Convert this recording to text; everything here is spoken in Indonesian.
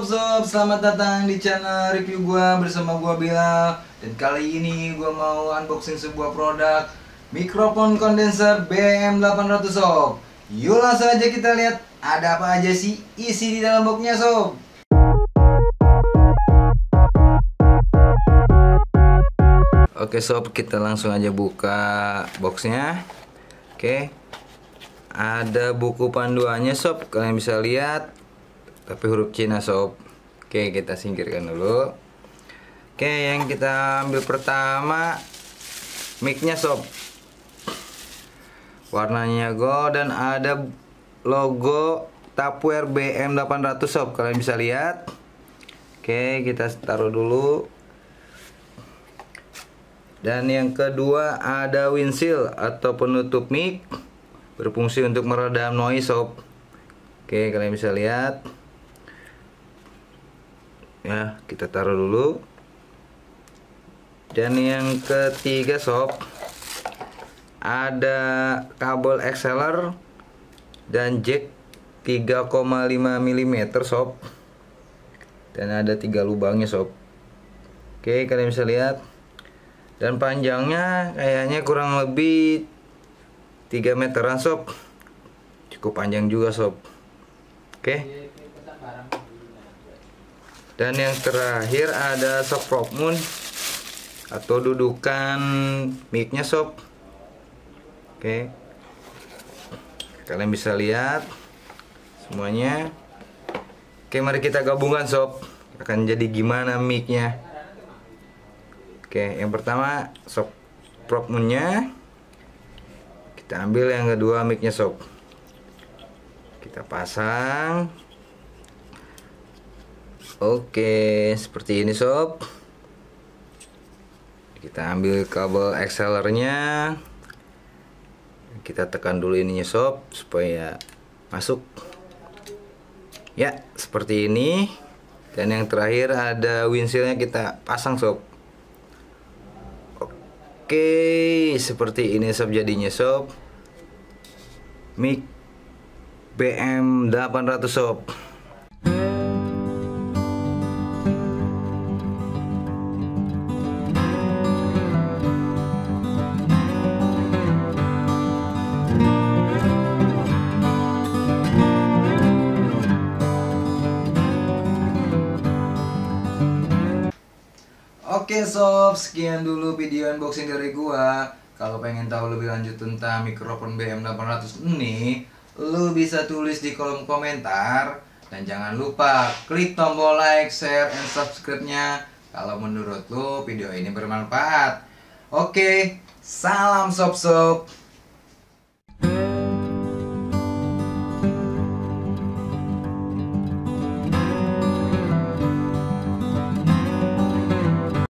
sob, selamat datang di channel review gua bersama gua Bilal Dan kali ini gua mau unboxing sebuah produk Mikrofon kondenser BM800 sob Yuk langsung aja kita lihat ada apa aja sih isi di dalam boxnya sob Oke sob, kita langsung aja buka boxnya. Oke Ada buku panduannya sob, kalian bisa lihat Tapi huruf Cina sob. Oke, kita singkirkan dulu. Oke, yang kita ambil pertama Mic-nya sob. Warnanya gold dan ada logo Tupperware BM800 sob. Kalian bisa lihat. Oke, kita taruh dulu. Dan yang kedua ada windshield atau penutup mic. Berfungsi untuk meredam noise sob. Oke, kalian bisa lihat. Ya, kita taruh dulu. Dan yang ketiga sob ada kabel XLR dan jack 3,5 mm sob. Dan ada tiga lubangnya sob. Oke, kalian bisa lihat dan panjangnya kayaknya kurang lebih 3 meteran sob cukup panjang juga sob oke dan yang terakhir ada soft prop moon atau dudukan micnya sob. Oke. Kalian bisa lihat semuanya. Oke mari kita gabungkan sob. Akan jadi gimana micnya? Oke, yang pertama sob prop moonnya. Kita ambil yang kedua micnya sob. Kita pasang oke seperti ini sob. Kita ambil kabel XLR-nya kita tekan dulu ininya sob supaya masuk. Ya seperti ini. Dan yang terakhir ada windshieldnya kita pasang sob. Oke, seperti ini sob jadinya sob. Mic BM 800 sob. Oke sob, sekian dulu video unboxing dari gua. Kalau pengen tahu lebih lanjut tentang mikrofon BM800 ini, lu bisa tulis di kolom komentar dan jangan lupa klik tombol like, share, and subscribe-nya kalau menurut lu video ini bermanfaat. Oke, salam sob-sob.